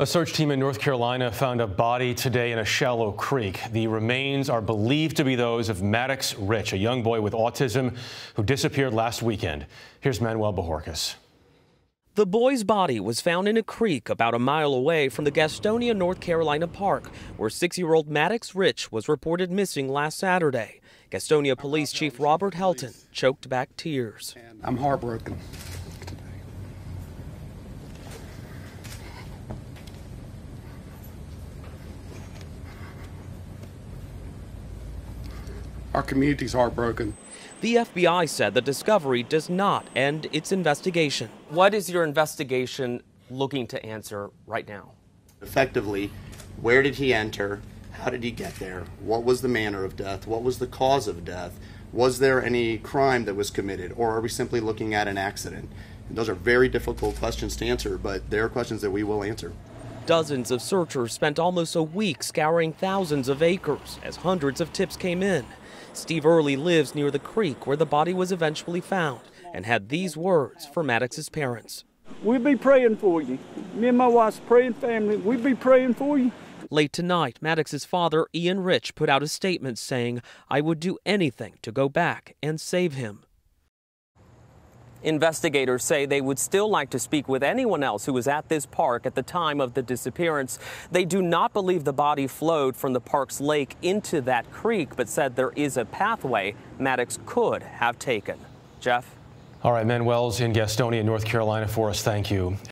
A search team in North Carolina found a body today in a shallow creek. The remains are believed to be those of Maddox Ritch, a young boy with autism who disappeared last weekend. Here's Manuel Bojorquez. The boy's body was found in a creek about a mile away from the Gastonia, North Carolina park, where six-year-old Maddox Ritch was reported missing last Saturday. Gastonia Police Chief Robert Helton choked back tears. I'm heartbroken. Our community's heartbroken. The FBI said the discovery does not end its investigation. What is your investigation looking to answer right now? Effectively, where did he enter? How did he get there? What was the manner of death? What was the cause of death? Was there any crime that was committed? Or are we simply looking at an accident? And those are very difficult questions to answer, but they are questions that we will answer. Dozens of searchers spent almost a week scouring thousands of acres as hundreds of tips came in. Steve Early lives near the creek where the body was eventually found and had these words for Maddox's parents. We'll be praying for you. Me and my wife's praying family. We'll be praying for you. Late tonight, Maddox's father, Ian Ritch, put out a statement saying, I would do anything to go back and save him. Investigators say they would still like to speak with anyone else who was at this park at the time of the disappearance. They do not believe the body flowed from the park's lake into that creek, but said there is a pathway Maddox could have taken. Jeff? All right, Manuel's in Gastonia, North Carolina for us. Thank you.